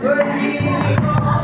对你好